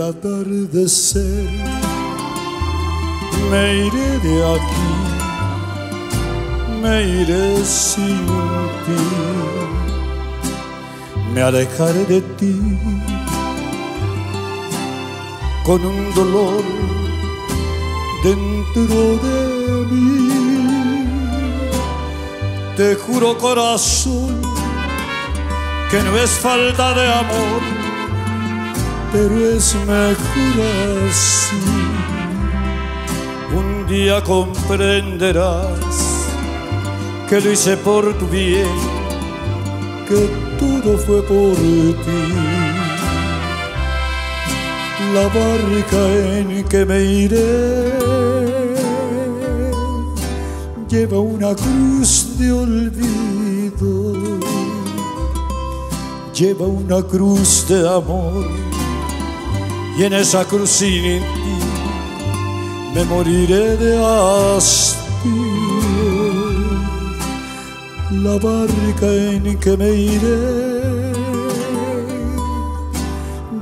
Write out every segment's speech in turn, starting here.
al atardecer. Me iré de aquí, me iré sin ti, me alejaré de ti con un dolor dentro de mí. Te juro corazón que no es falta de amor, pero es mejor así. Un día comprenderás que lo hice por tu bien, que todo fue por ti. La barca en que me iré lleva una cruz de olvido, lleva una cruz de amor y en esa cruz sin ti me moriré de hastío. La barca en que me iré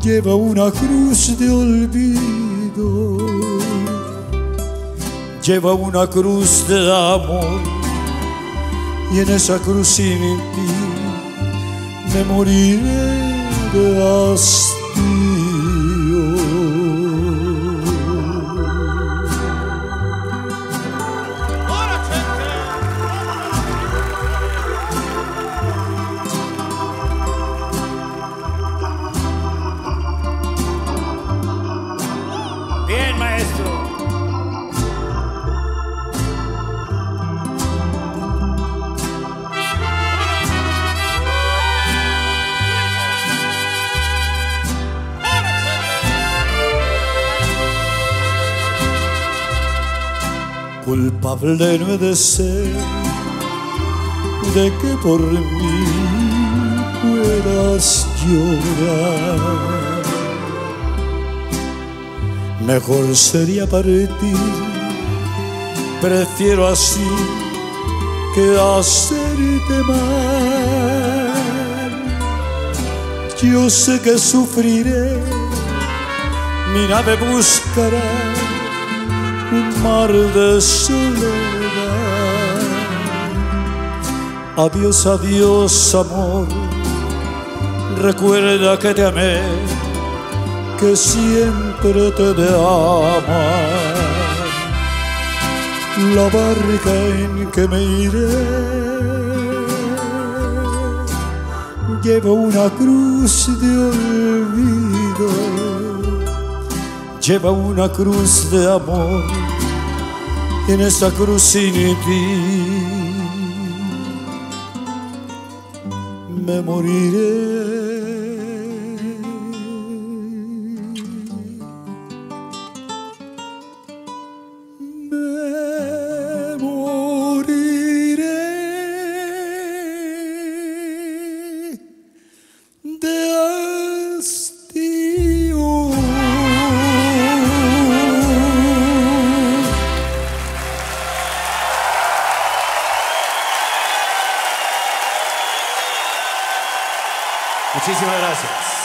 lleva una cruz de olvido, lleva una cruz de amor y en esa cruz sin ti me moriré de Bien, Culpable no he de ser de que por mí puedas llorar. Mejor sería partir, prefiero así que hacerte mal. Yo sé que sufriré, mi nave buscará un mar de soledad. Adiós, adiós, amor. Recuerda que te amé, que siempre te de amar. La barca en que me iré lleva una cruz de olvido lleva una cruz de amor en esa cruz sin ti me moriré. Muchísimas gracias.